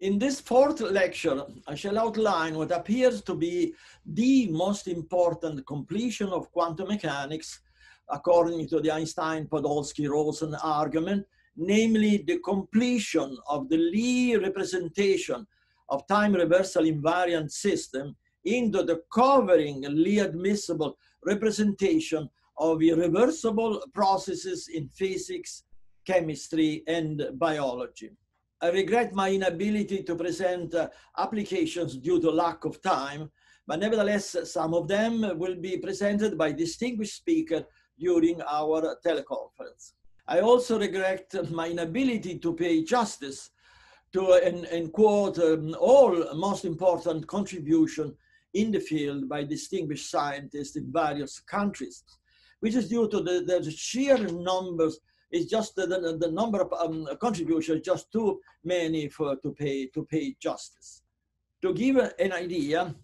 In this fourth lecture, I shall outline what appears to be the most important completion of quantum mechanics according to the Einstein-Podolsky-Rosen argument, namely the completion of the Lie representation of time reversal invariant system into the covering Lie admissible representation of irreversible processes in physics, chemistry, and biology. I regret my inability to present uh, applications due to lack of time, but nevertheless, some of them will be presented by distinguished speakers during our teleconference. I also regret my inability to pay justice to and, and quote um, all most important contribution in the field by distinguished scientists in various countries, which is due to the, the sheer numbers it's just the, the, the number of um, contributions just too many for to pay to pay justice. To give an idea,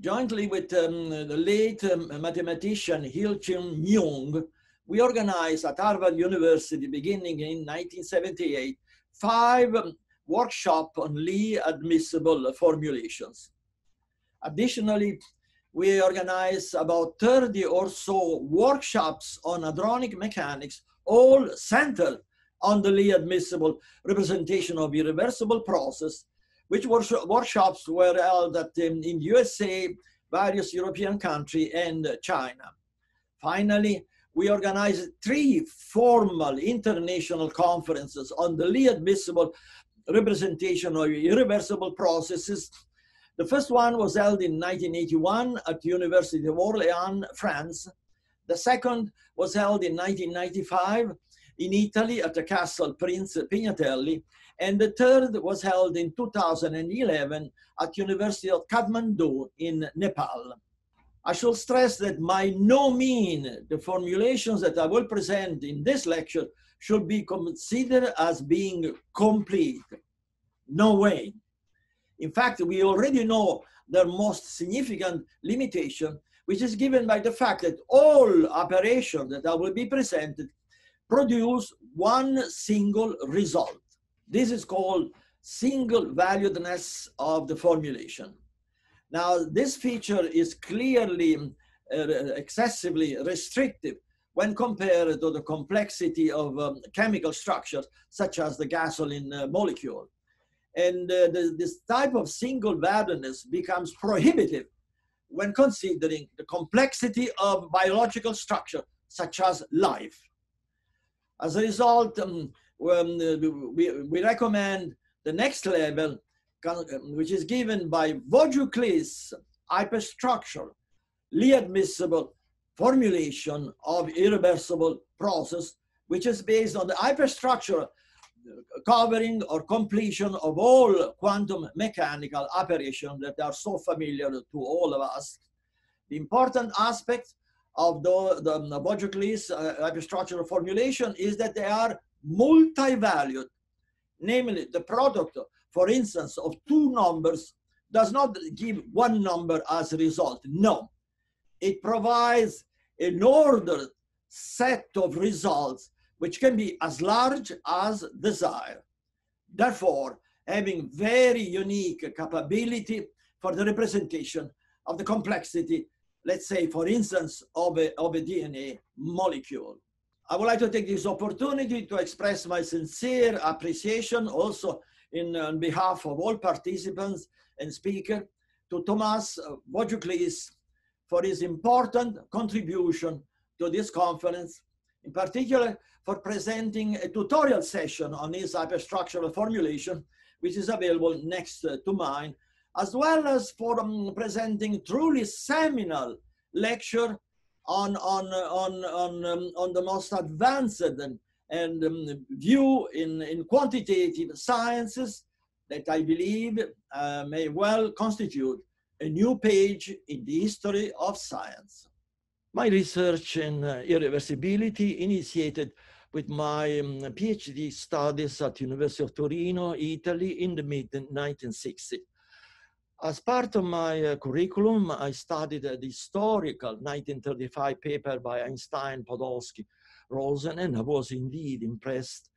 jointly with um, the late um, mathematician Hil-Chun Myung, we organized at Harvard University beginning in 1978 five workshops on Lie admissible formulations. Additionally, we organized about 30 or so workshops on hadronic mechanics all centered on the Lie admissible representation of irreversible process, which workshops were held at, um, in, in USA, various European countries, and China. Finally, we organized three formal international conferences on the Lie admissible representation of irreversible processes. The first one was held in 1981 at the University of Orléans, France. The second was held in 1995 in Italy at the Castle Prince Pignatelli, and the third was held in 2011 at University of Kathmandu in Nepal. I should stress that by no means the formulations that I will present in this lecture should be considered as being complete. No way. In fact, we already know their most significant limitation which is given by the fact that all operations that I will be presented produce one single result. This is called single valuedness of the formulation. Now, this feature is clearly uh, excessively restrictive when compared to the complexity of um, chemical structures, such as the gasoline uh, molecule. And uh, the, this type of single valuedness becomes prohibitive when considering the complexity of biological structure, such as life. As a result, um, um, we, we recommend the next level, which is given by Vougiouklis hyperstructure, admissible formulation of irreversible process, which is based on the hyperstructure covering or completion of all quantum mechanical operations that are so familiar to all of us. The important aspect of the, the, the Vougiouklis uh, formulation is that they are multi-valued, namely the product, for instance, of two numbers does not give one number as a result. No, it provides an ordered set of results which can be as large as desire. Therefore, having very unique capability for the representation of the complexity, let's say, for instance, of a, of a DNA molecule. I would like to take this opportunity to express my sincere appreciation also in, on behalf of all participants and speakers to Thomas Vougiouklis for his important contribution to this conference, in particular for presenting a tutorial session on his hyperstructural formulation, which is available next to mine, as well as for um, presenting truly seminal lecture on, on, on, on, um, on the most advanced and, and um, view in, in quantitative sciences that I believe uh, may well constitute a new page in the history of science. My research in uh, irreversibility initiated with my um, PhD studies at University of Torino, Italy in the mid-1960s. As part of my uh, curriculum, I studied the historical 1935 paper by Einstein, Podolsky, Rosen, and I was indeed impressed,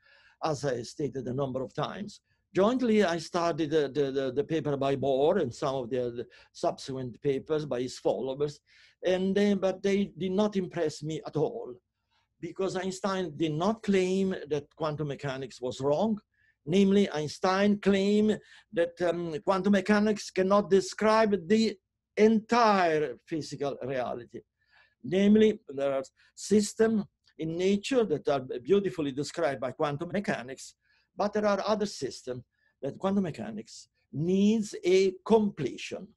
as I stated a number of times, Jointly, I studied the, the, the, paper by Bohr and some of the, the subsequent papers by his followers, and they, but they did not impress me at all because Einstein did not claim that quantum mechanics was wrong. Namely, Einstein claimed that um, quantum mechanics cannot describe the entire physical reality. Namely, there are systems in nature that are beautifully described by quantum mechanics, but there are other systems that quantum mechanics needs a completion.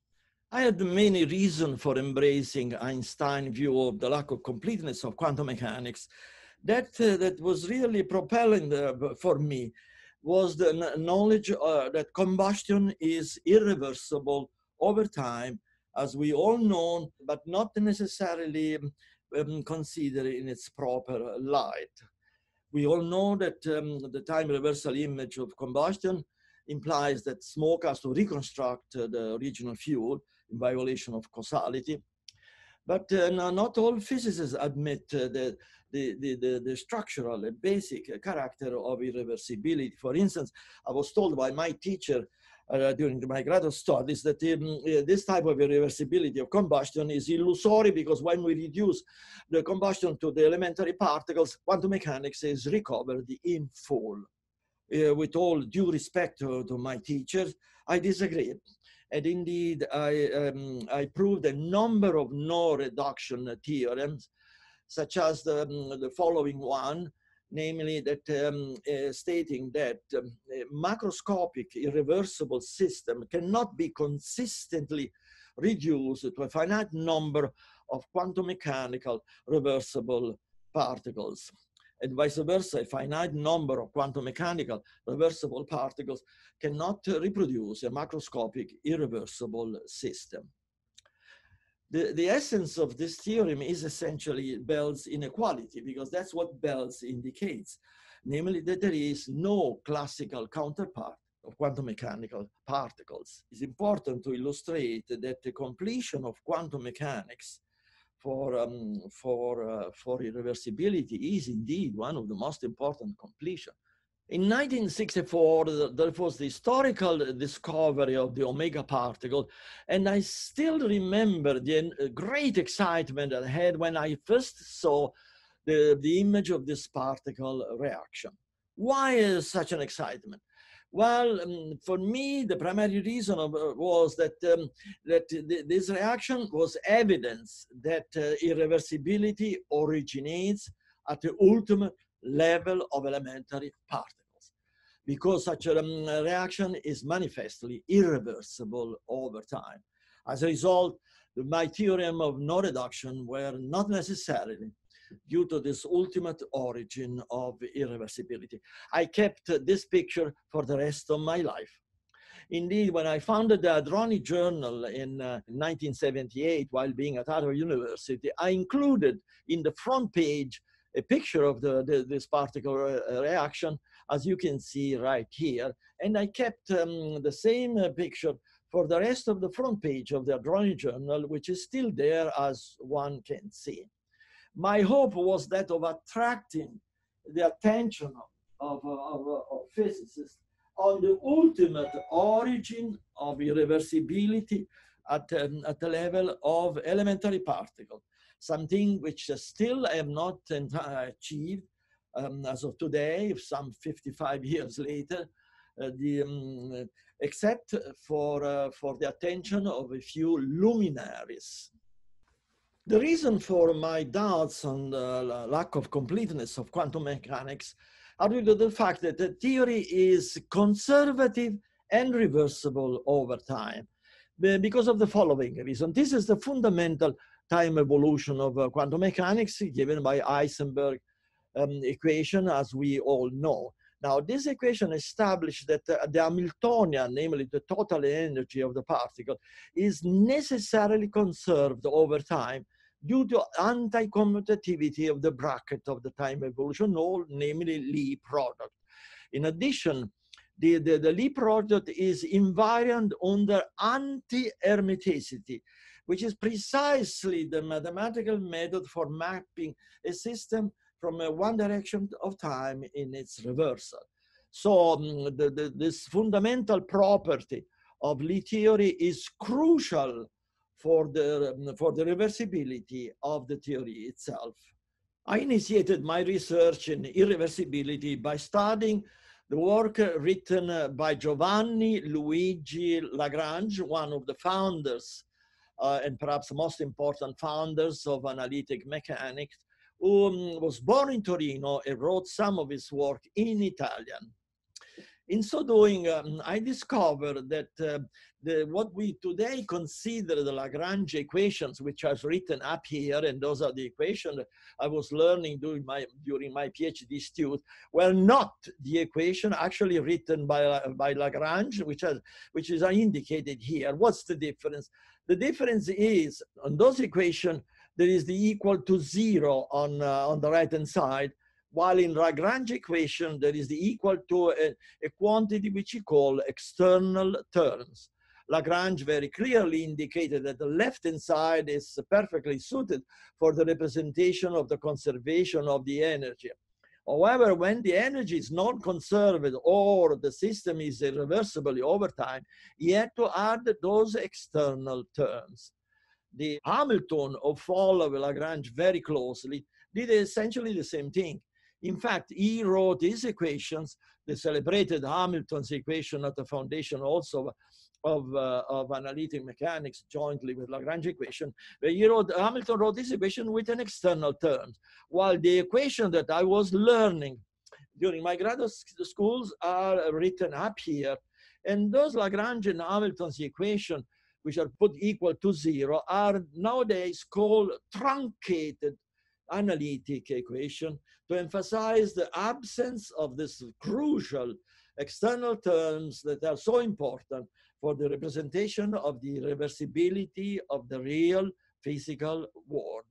I had many reasons for embracing Einstein's view of the lack of completeness of quantum mechanics. That, uh, that was really propelling for me was the knowledge uh, that combustion is irreversible over time, as we all know, but not necessarily um, considered in its proper light. We all know that um, the time reversal image of combustion implies that smoke has to reconstruct uh, the original fuel, violation of causality. But uh, not all physicists admit uh, the, the, the, the, structural, the basic character of irreversibility. For instance, I was told by my teacher uh, during my graduate studies that um, uh, this type of irreversibility of combustion is illusory because when we reduce the combustion to the elementary particles, quantum mechanics is recovered in full. Uh, with all due respect to, to my teachers, I disagree. And indeed, I, um, I proved a number of no reduction theorems, such as the, um, the following one, namely that um, uh, stating that um, macroscopic irreversible system cannot be consistently reduced to a finite number of quantum mechanical reversible particles and vice versa, a finite number of quantum mechanical reversible particles cannot reproduce a macroscopic irreversible system. The, the essence of this theorem is essentially Bell's inequality because that's what Bell's indicates, namely that there is no classical counterpart of quantum mechanical particles. It's important to illustrate that the completion of quantum mechanics for, um, for, uh, for irreversibility is indeed one of the most important completion. In 1964, there was the historical discovery of the omega particle, and I still remember the uh, great excitement I had when I first saw the, the image of this particle reaction. Why is such an excitement? Well, um, for me, the primary reason of, uh, was that, um, that th this reaction was evidence that uh, irreversibility originates at the ultimate level of elementary particles, because such a um, reaction is manifestly irreversible over time. As a result, my theorem of no reduction were not necessarily due to this ultimate origin of irreversibility. I kept this picture for the rest of my life. Indeed, when I founded the Hadronic Journal in uh, 1978 while being at Harvard University, I included in the front page a picture of the, the this particle uh, reaction, as you can see right here. And I kept um, the same uh, picture for the rest of the front page of the Hadronic Journal, which is still there as one can see my hope was that of attracting the attention of, of, of physicists on the ultimate origin of irreversibility at, um, at the level of elementary particles, something which still I have not achieved um, as of today, some 55 years later, uh, the, um, except for, uh, for the attention of a few luminaries. The reason for my doubts on the lack of completeness of quantum mechanics are due to the fact that the theory is conservative and reversible over time because of the following reason. This is the fundamental time evolution of uh, quantum mechanics given by Heisenberg um, equation, as we all know. Now, this equation established that the Hamiltonian, namely the total energy of the particle, is necessarily conserved over time due to anti-commutativity of the bracket of the time evolution, or namely Lie product. In addition, the, the, the Lie product is invariant under anti-hermiticity, which is precisely the mathematical method for mapping a system from a one direction of time in its reversal. So um, the, the, this fundamental property of Lie theory is crucial for the, um, for the reversibility of the theory itself. I initiated my research in irreversibility by studying the work written uh, by Giovanni Luigi Lagrange, one of the founders uh, and perhaps most important founders of analytic mechanics, who um, was born in Torino and wrote some of his work in Italian. In so doing, um, I discovered that uh, the, what we today consider the Lagrange equations, which are written up here, and those are the equations I was learning during my, during my PhD student, were not the equation actually written by, by Lagrange, which, has, which is indicated here. What's the difference? The difference is on those equations, there is the equal to zero on, uh, on the right-hand side, while in Lagrange equation, there is the equal to a, a quantity which we call external terms. Lagrange very clearly indicated that the left-hand side is perfectly suited for the representation of the conservation of the energy. However, when the energy is not conserved or the system is irreversibly over time, you had to add those external terms. The Hamilton, who followed Lagrange very closely, did essentially the same thing. In fact, he wrote his equations, the celebrated Hamilton's equation at the foundation also of, uh, of analytic mechanics jointly with Lagrange equation, where he wrote, Hamilton wrote this equation with an external term, while the equation that I was learning during my graduate schools are written up here. And those Lagrange and Hamilton's equation, which are put equal to zero, are nowadays called truncated analytic equation to emphasize the absence of this crucial external terms that are so important for the representation of the reversibility of the real physical world.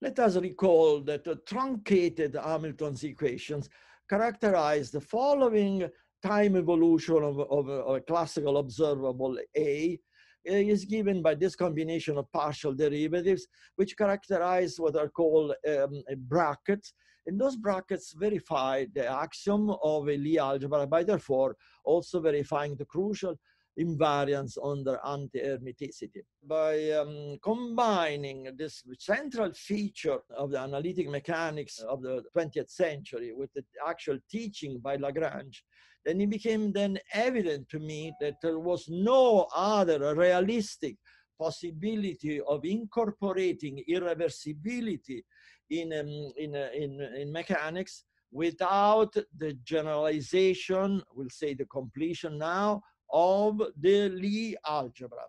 Let us recall that the truncated Hamilton's equations characterize the following time evolution of, of, of a classical observable A is given by this combination of partial derivatives, which characterize what are called um, brackets. And those brackets verify the axiom of a Lie algebra by therefore also verifying the crucial invariance under anti-hermiticity. By um, combining this central feature of the analytic mechanics of the 20th century with the actual teaching by Lagrange, then it became then evident to me that there was no other realistic possibility of incorporating irreversibility in, um, in, uh, in, in mechanics without the generalization, we'll say the completion now, of the Lie algebra.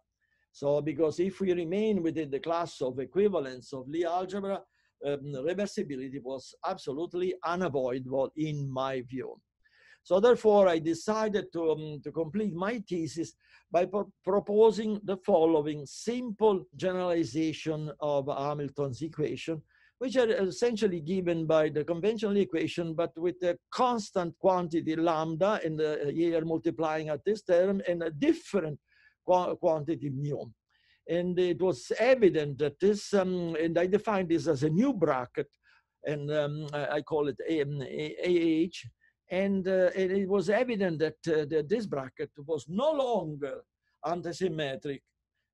So because if we remain within the class of equivalence of Lie algebra, um, reversibility was absolutely unavoidable in my view. So therefore, I decided to, um, to complete my thesis by pro proposing the following simple generalization of Hamilton's equation, which are essentially given by the conventional equation, but with a constant quantity lambda in the year multiplying at this term and a different qu quantity mu. And it was evident that this, um, and I defined this as a new bracket, and um, I call it AH, and, uh, it was evident that, uh, that this bracket was no longer antisymmetric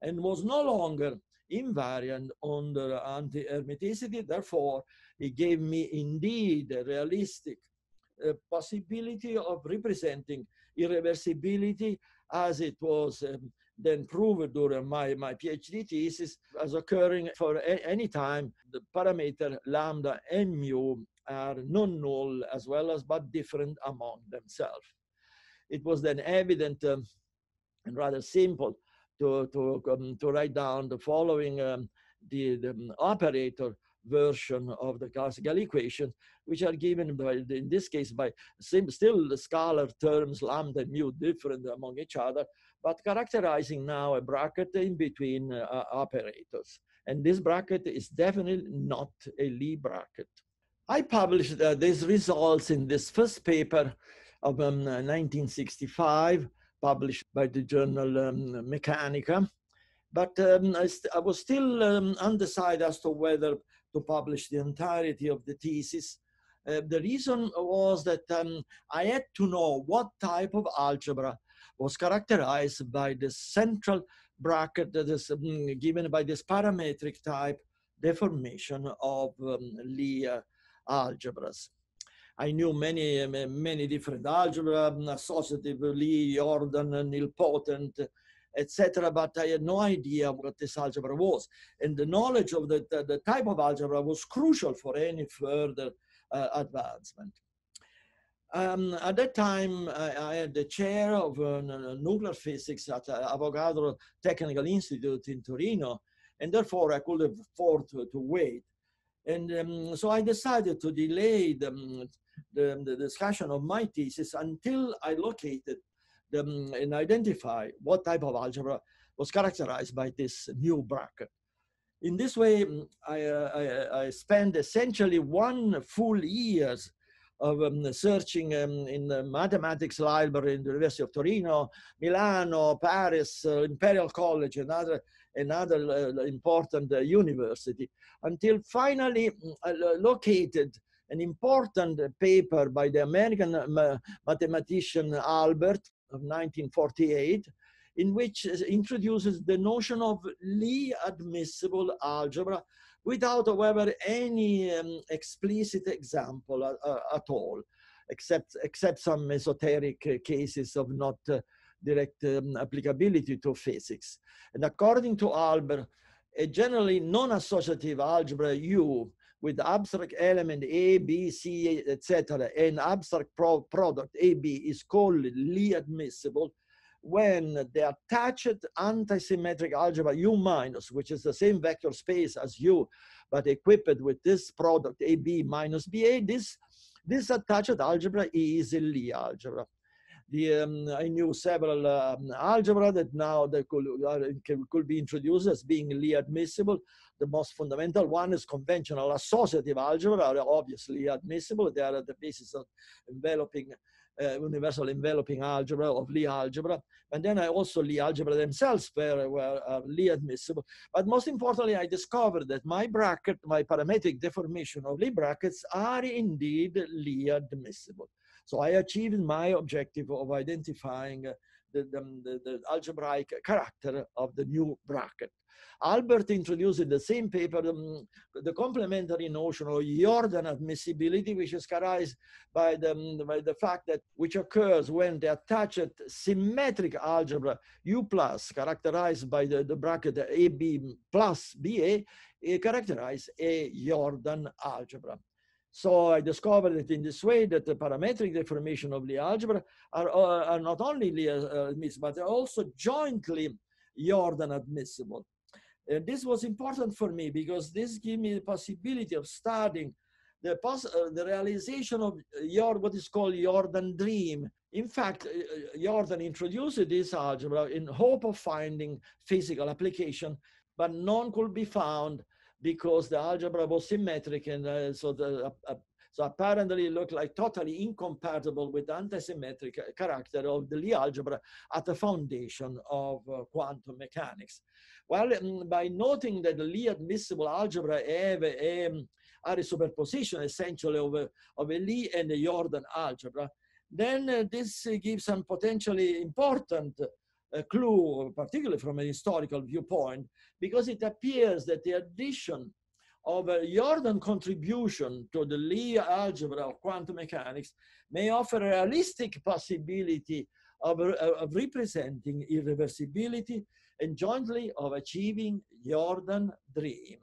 and was no longer invariant under anti-hermiticity. Therefore, it gave me indeed a realistic uh, possibility of representing irreversibility as it was um, then proved during my, my PhD thesis as occurring for any time the parameter lambda and mu are non-null as well as but different among themselves. It was then evident um, and rather simple to, to, um, to write down the following um, the, the um, operator version of the classical equation, which are given by, in this case, by still the scalar terms lambda and mu different among each other, but characterizing now a bracket in between uh, operators. And this bracket is definitely not a Lie bracket. I published uh, these results in this first paper of um, 1965, published by the journal um, Meccanica. But um, I, I, was still um, undecided as to whether to publish the entirety of the thesis. Uh, the reason was that um, I had to know what type of algebra was characterized by the central bracket that is um, given by this parametric type deformation of um, Lie algebras. I knew many, many different algebra, associative, Lie, Jordan, nilpotent, etc. But I had no idea what this algebra was. And the knowledge of the, the, the type of algebra was crucial for any further uh, advancement. Um, at that time, I, I, had the chair of uh, nuclear physics at uh, Avogadro Technical Institute in Torino, and therefore I could afford to, to wait. And um, so I decided to delay the, um, the, the, discussion of my thesis until I located the, um, and identify what type of algebra was characterized by this new bracket. In this way, um, I, uh, I, I spent essentially one full years of um, searching um, in the mathematics library in the University of Torino, Milano, Paris, uh, Imperial College, and other, another uh, important uh, university, until finally mm, located an important paper by the American uh, mathematician Albert of 1948, in which introduces the notion of Lie admissible algebra without, however, any um, explicit example uh, uh, at all, except, except some esoteric uh, cases of not uh, direct um, applicability to physics. And according to Albert, a generally non-associative algebra U with abstract element A, B, C, etc., and abstract pro product AB is called Lie admissible when the attached antisymmetric algebra U minus, which is the same vector space as U, but equipped with this product AB minus BA, this, this attached algebra is a Lie algebra. The, um, I knew several um, algebra that now that could, uh, could be introduced as being admissible. The most fundamental one is conventional associative algebra, are obviously admissible. They are at the basis of enveloping uh, universal enveloping algebra of Lie algebra. And then I also Lie algebra themselves were, were uh, Lie admissible. But most importantly, I discovered that my bracket, my parametric deformation of Lie brackets are indeed Lie admissible. So I achieved my objective of identifying the, the, the, algebraic character of the new bracket. Albert introduced in the same paper um, the complementary notion of Jordan admissibility, which is characterized by the, by the fact that which occurs when the attached symmetric algebra U plus, characterized by the, the bracket AB plus BA, characterize a Jordan algebra. So I discovered that in this way that the parametric deformation of the algebra are, uh, are not only uh, admissible, but they are also jointly Jordan admissible. And this was important for me because this gave me the possibility of studying the, uh, the realization of your, what is called Jordan dream. In fact, uh, Jordan introduced this algebra in hope of finding physical application, but none could be found because the algebra was symmetric and uh, so the uh, so apparently it looked like totally incompatible with the antisymmetric character of the Lie algebra at the foundation of uh, quantum mechanics. Well, um, by noting that the Lie admissible algebra have a, um, are a superposition essentially of a, of a Lie and a Jordan algebra, then uh, this gives some potentially important a clue, particularly from an historical viewpoint, because it appears that the addition of a Jordan contribution to the Lie algebra of quantum mechanics may offer a realistic possibility of, uh, of representing irreversibility and jointly of achieving Jordan dream.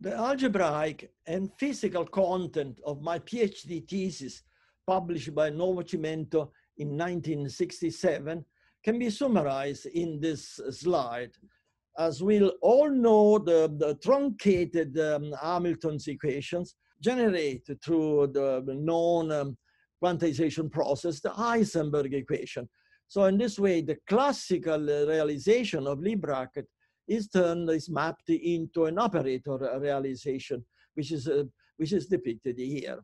The algebraic and physical content of my PhD thesis, published by Nuovo Cimento in 1967, can be summarized in this slide. As we'll all know, the, the truncated um, Hamilton's equations generate through the known um, quantization process, the Heisenberg equation. So in this way, the classical realization of Lie bracket is turned, is mapped into an operator realization, which is, uh, which is depicted here.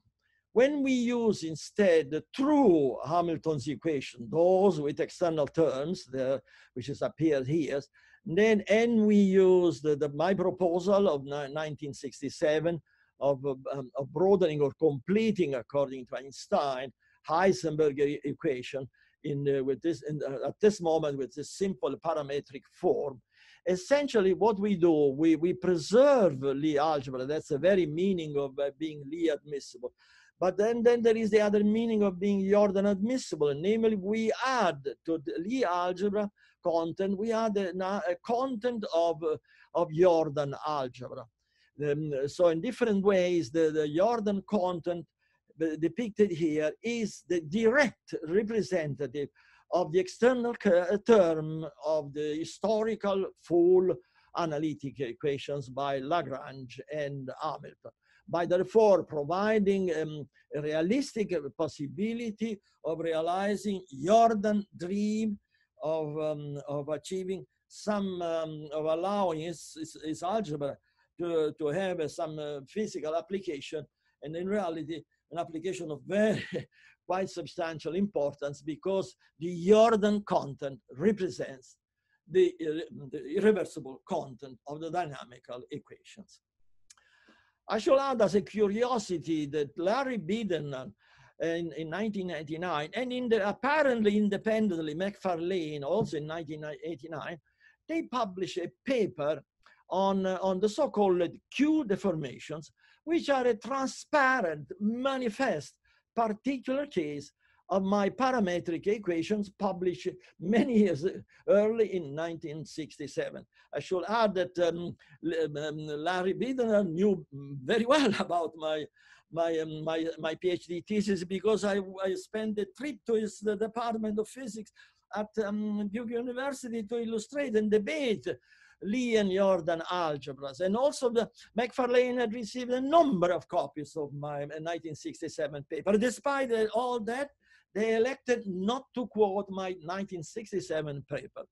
When we use instead the true Hamilton's equation, those with external terms, the, which is appeared here, then and we use the, the, my proposal of 1967 of, um, of broadening or completing, according to Einstein, Heisenberg equation in, uh, with this, in, uh, at this moment with this simple parametric form. Essentially, what we do, we, we preserve Lie algebra. That's the very meaning of uh, being Lie admissible. But then, then there is the other meaning of being Jordan admissible, namely we add to the Lie algebra content, we add a, a content of, uh, of Jordan algebra. Um, so in different ways, the, the Jordan content depicted here is the direct representative of the external term of the historical full analytic equations by Lagrange and Hamilton by therefore providing um, a realistic possibility of realizing Jordan dream of, um, of achieving some, um, of allowing his, his, his, algebra to, to have uh, some uh, physical application and in reality an application of very quite substantial importance because the Jordan content represents the, uh, the irreversible content of the dynamical equations. I shall add as a curiosity that Larry Biedenharn in, in 1999 and in the apparently independently Macfarlane also in 1989, they published a paper on, uh, on the so-called Q deformations, which are a transparent, manifest, particular case of my parametric equations published many years early in 1967. I should add that um, um Larry Biedenharn knew very well about my my um, my my PhD thesis because I, I spent a trip to his the Department of Physics at um, Duke University to illustrate and debate Lie and Jordan algebras. And also the Macfarlane had received a number of copies of my 1967 paper. Despite all that, they elected not to quote my 1967 paper.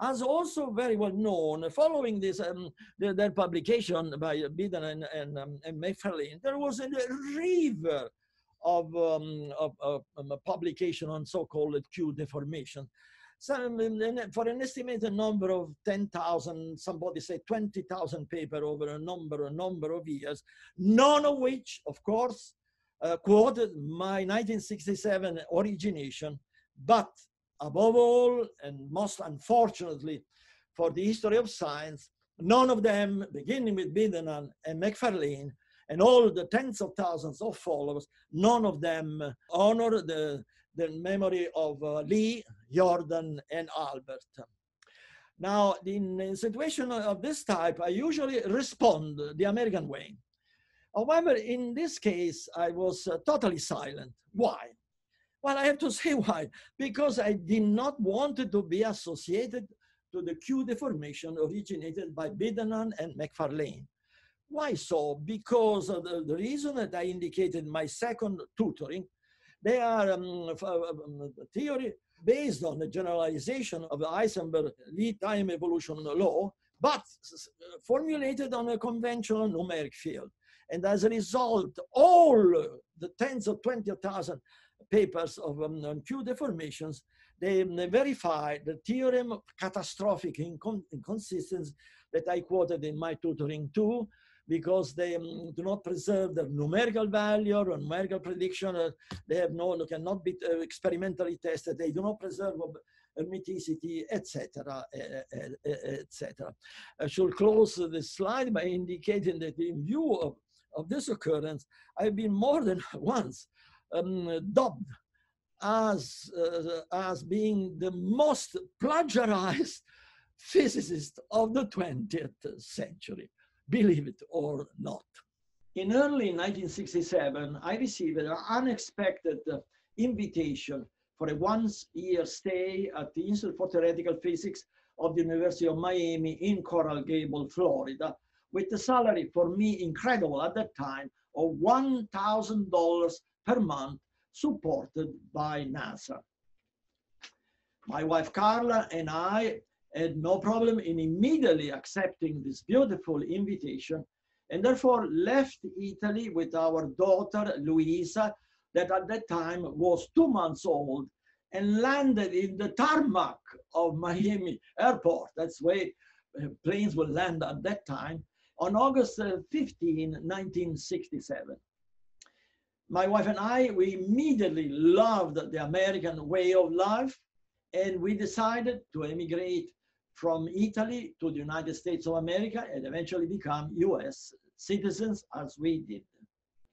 As also very well known, following this um, the, their publication by Biden and, and, um, and there was a river of, um, of, of um, publication on so-called Q deformation. So, um, for an estimated number of 10,000, somebody said 20,000 paper over a number, a number of years, none of which, of course, uh, quoted my 1967 origination, but above all, and most unfortunately for the history of science, none of them, beginning with Biedenharn and Macfarlane, and all the tens of thousands of followers, none of them honor the, the memory of uh, Lie, Jordan, and Albert. Now, in a situation of this type, I usually respond the American way. However, in this case, I was uh, totally silent. Why? Well, I have to say why. Because I did not want to be associated to the Q deformation originated by Biedenharn and Macfarlane. Why so? Because the, the reason that I indicated in my second tutoring, they are um, um, theory based on the generalization of the Heisenberg Lie time evolution law, but formulated on a conventional numeric field. And as a result, all the tens of 20,000 papers of um, Q deformations, they, they verify the theorem of catastrophic incon inconsistency that I quoted in my tutoring too, because they um, do not preserve the numerical value or numerical prediction. Uh, they have no, cannot be uh, experimentally tested. They do not preserve hermiticity, etc., etc. I should close the slide by indicating that in view of of this occurrence, I've been more than once um, dubbed as, uh, as being the most plagiarized physicist of the 20th century, believe it or not. In early 1967, I received an unexpected invitation for a once-year stay at the Institute for Theoretical Physics of the University of Miami in Coral Gable, Florida, with the salary for me incredible at that time of $1,000 per month supported by NASA. My wife Carla and I had no problem in immediately accepting this beautiful invitation and therefore left Italy with our daughter Luisa that at that time was two months old and landed in the tarmac of Miami airport. That's where uh, planes will land at that time on August uh, 15, 1967. My wife and I, we immediately loved the American way of life, and we decided to emigrate from Italy to the United States of America and eventually become US citizens as we did.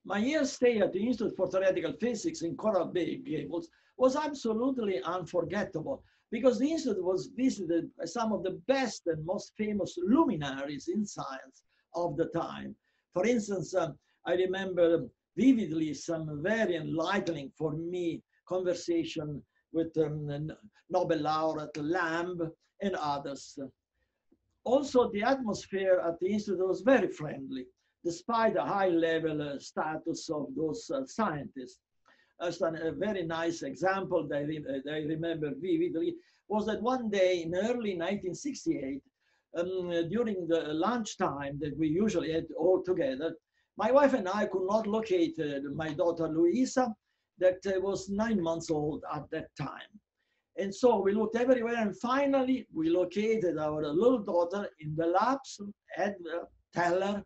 My year stay at the Institute for Theoretical Physics in Coral Bay Gables was absolutely unforgettable because the Institute was visited by some of the best and most famous luminaries in science of the time. For instance, uh, I remember vividly some very enlightening for me conversation with um, Nobel laureate Lamb and others. Also, the atmosphere at the Institute was very friendly, despite the high level uh, status of those uh, scientists. As a very nice example that I, re that I, remember vividly was that one day in early 1968, um, during the lunchtime that we usually had all together, my wife and I could not locate uh, my daughter Luisa, that uh, was nine months old at that time. And so we looked everywhere, and finally we located our little daughter in the labs at Teller,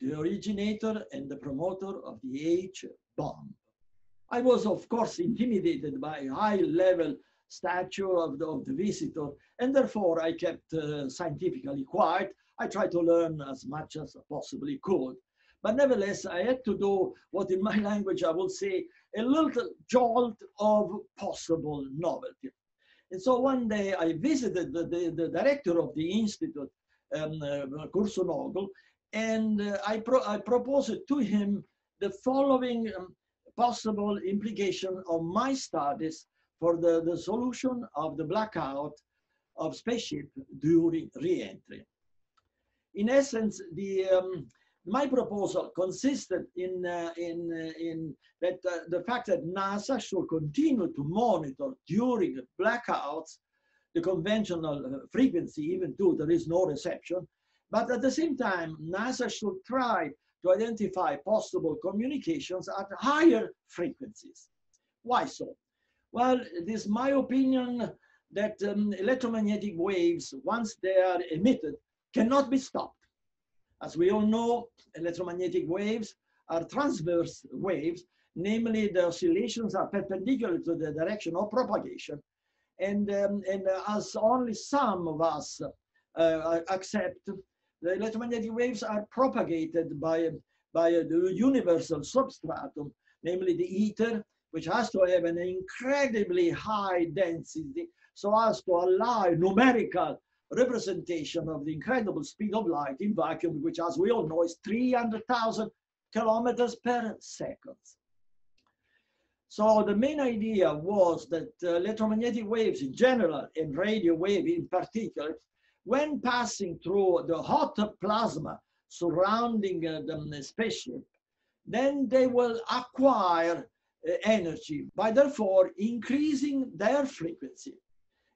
the originator and the promoter of the H bomb. I was, of course, intimidated by high-level stature of the, of the visitor, and therefore I kept uh, scientifically quiet. I tried to learn as much as I possibly could. But nevertheless, I had to do what in my language I would say a little jolt of possible novelty. And so one day I visited the, the, the director of the institute, um, uh, Kursunoglu, and uh, I, pro I proposed to him the following um, possible implication of my studies for the, the solution of the blackout of spaceship during reentry. In essence, the um, my proposal consisted in, uh, in, uh, in that uh, the fact that NASA should continue to monitor during blackouts the conventional uh, frequency, even though there is no reception. But at the same time, NASA should try to identify possible communications at higher frequencies. Why so? Well, it is my opinion that um, electromagnetic waves, once they are emitted, cannot be stopped. As we all know, electromagnetic waves are transverse waves, namely the oscillations are perpendicular to the direction of propagation. And, um, and as only some of us uh, accept, the electromagnetic waves are propagated by, by the universal substratum, namely the ether, which has to have an incredibly high density so as to allow numerical representation of the incredible speed of light in vacuum, which as we all know is 300,000 kilometers per second. So the main idea was that uh, electromagnetic waves in general and radio wave in particular, when passing through the hot plasma surrounding uh, the spaceship, then they will acquire energy by therefore increasing their frequency.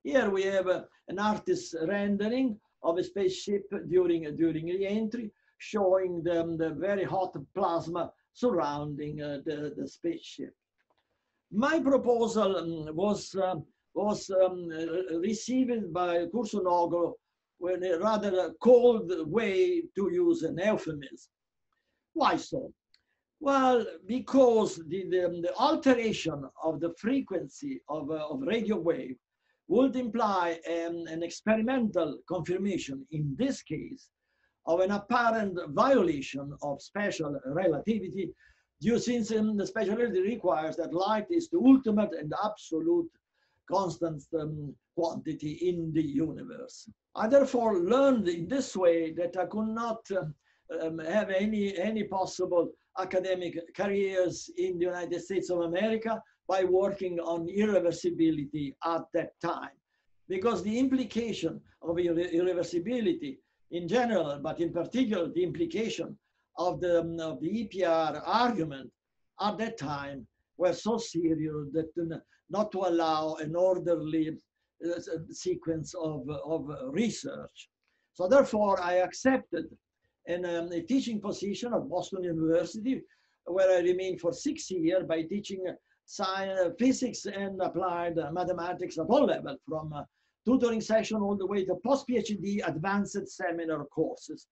Here we have uh, an artist's rendering of a spaceship during, during re-entry, showing them the very hot plasma surrounding uh, the, the spaceship. My proposal um, was, uh, was um, received by Kursunoglu in a rather cold way to use an euphemism. Why so? Well, because the, the, the alteration of the frequency of, uh, of radio wave would imply um, an experimental confirmation in this case of an apparent violation of special relativity due since um, the special relativity requires that light is the ultimate and absolute constant um, quantity in the universe. I therefore learned in this way that I could not um, have any, any possible academic careers in the United States of America by working on irreversibility at that time. Because the implication of irre irreversibility in general, but in particular the implication of the, um, of the EPR argument at that time were so serious that not to allow an orderly uh, sequence of, of research. So therefore I accepted an, um, a teaching position at Boston University where I remained for six years by teaching science, physics and applied mathematics at all levels, from uh, tutoring session all the way to post-PhD advanced seminar courses.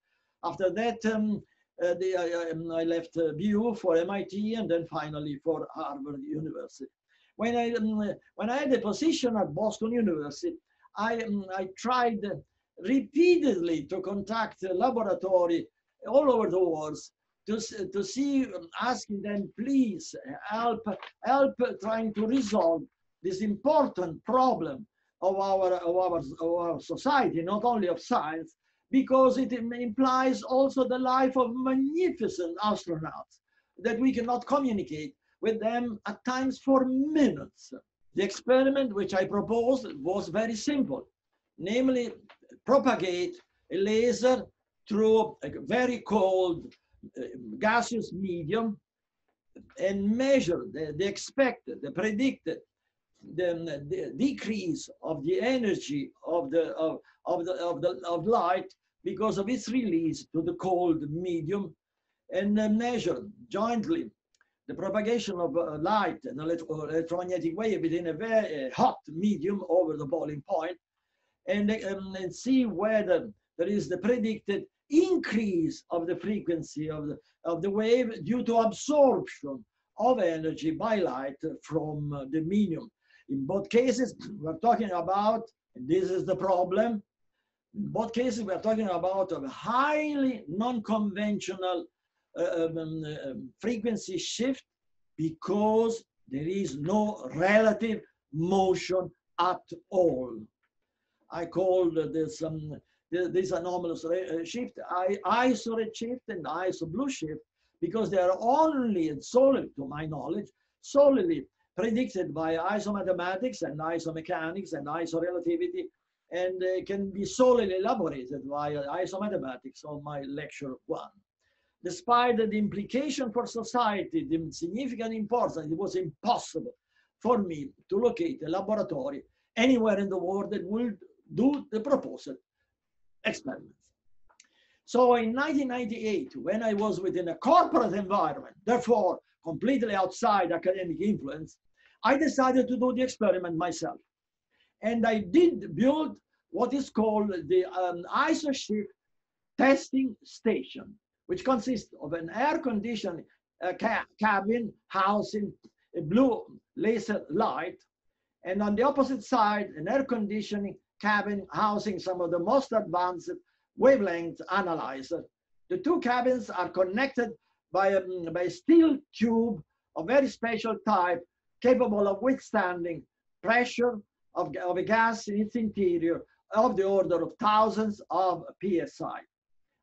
After that, um, uh, the, I, um, I left uh, BU for MIT and then finally for Harvard University. When I, um, when I had a position at Boston University, I, um, I tried repeatedly to contact laboratory all over the world to, to see, asking them, please help, help trying to resolve this important problem of our, of our, of our society, not only of science, because it implies also the life of magnificent astronauts that we cannot communicate with them at times for minutes. The experiment which I proposed was very simple, namely propagate a laser through a very cold uh, gaseous medium and measure the, the expected, the predicted the, the, decrease of the energy of the of, of the of the of light because of its release to the cold medium and uh, measure jointly the propagation of uh, light and electromagnetic wave within a very uh, hot medium over the boiling point and, um, and see whether there is the predicted increase of the frequency of the, of the wave due to absorption of energy by light from the medium. In both cases, we're talking about, this is the problem, in both cases, we're talking about a highly non-conventional uh, um, um, um, frequency shift because there is no relative motion at all. I called this um, this anomalous uh, shift, iso shift and iso blue shift, because they are only and solely, to my knowledge, solely predicted by isomathematics and isomechanics and isorelativity, and uh, can be solely elaborated via isomathematics on my lecture one. Despite the implication for society, the significant importance, it was impossible for me to locate a laboratory anywhere in the world that would do the proposed experiments. So in 1998, when I was within a corporate environment, therefore completely outside academic influence, I decided to do the experiment myself. And I did build what is called the um, IsoShift testing station, which consists of an air-conditioned uh, ca cabin housing a blue laser light, and on the opposite side, an air conditioning cabin housing some of the most advanced wavelength analyzer. The two cabins are connected by a, by a steel tube of very special type capable of withstanding pressure of, of a gas in its interior of the order of thousands of psi.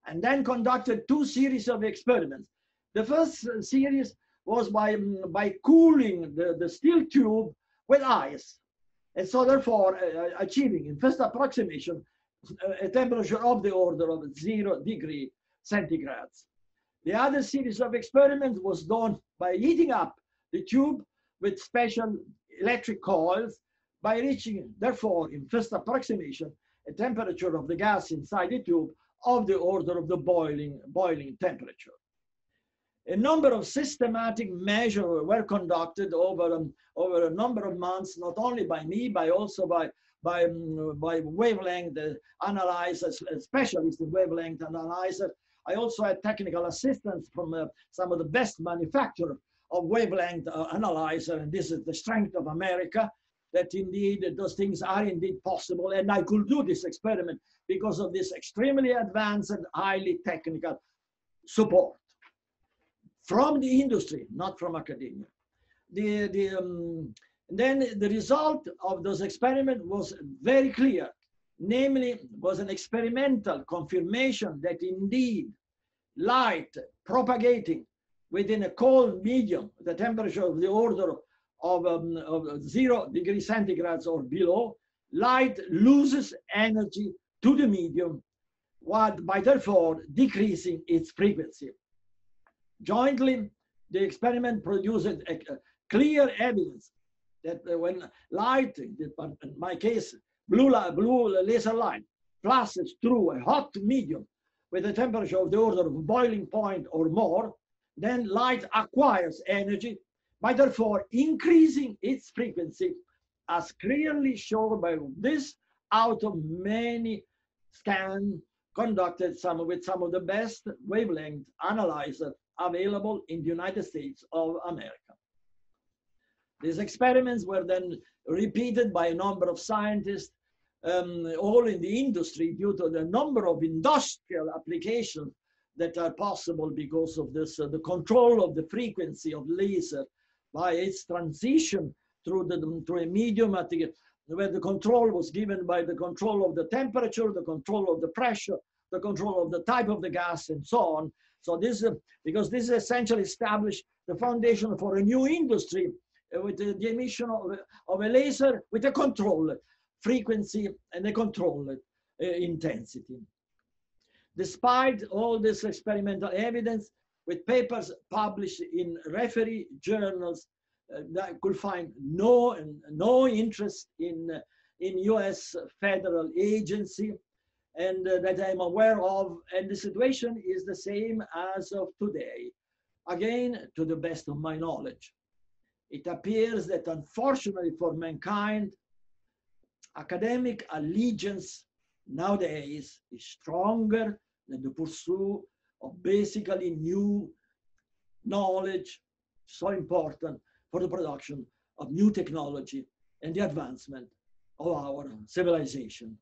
And then conducted two series of experiments. The first uh, series was by, um, by cooling the, the steel tube with ice and so therefore uh, uh, achieving in first approximation a temperature of the order of zero degree centigrades. The other series of experiments was done by heating up the tube with special electric coils by reaching, therefore, in first approximation, a temperature of the gas inside the tube of the order of the boiling, boiling temperature. A number of systematic measures were conducted over, um, over a number of months, not only by me, but also by, by, um, by wavelength analyzers, specialists in wavelength analyzer. I also had technical assistance from uh, some of the best manufacturers of wavelength uh, analyzer, and this is the strength of America, that indeed those things are indeed possible, and I could do this experiment because of this extremely advanced and highly technical support from the industry, not from academia. The, the, um, then the result of those experiments was very clear. Namely, was an experimental confirmation that indeed light propagating within a cold medium, the temperature of the order of, um, of zero degrees centigrades or below, light loses energy to the medium, what by therefore decreasing its frequency. Jointly, the experiment produced a, uh, a clear evidence that uh, when light, in my case, blue, light, blue laser light, passes through a hot medium with a temperature of the order of boiling point or more, then light acquires energy by therefore increasing its frequency as clearly shown by this out of many scans conducted some with some of the best wavelength analyzers available in the United States of America. These experiments were then repeated by a number of scientists, um, all in the industry due to the number of industrial applications that are possible because of this, uh, the control of the frequency of laser by its transition through, the, through a medium at the, where the control was given by the control of the temperature, the control of the pressure, the control of the type of the gas, and so on. So this, uh, because this is essentially established the foundation for a new industry uh, with the, emission of, of, a laser with a control frequency and a control uh, intensity. Despite all this experimental evidence, with papers published in referee journals uh, that could find no, no interest in, in US federal agency and uh, that I'm aware of. And the situation is the same as of today. Again, to the best of my knowledge. It appears that unfortunately for mankind, academic allegiance nowadays is stronger than the pursuit of basically new knowledge, so important for the production of new technology and the advancement of our civilization.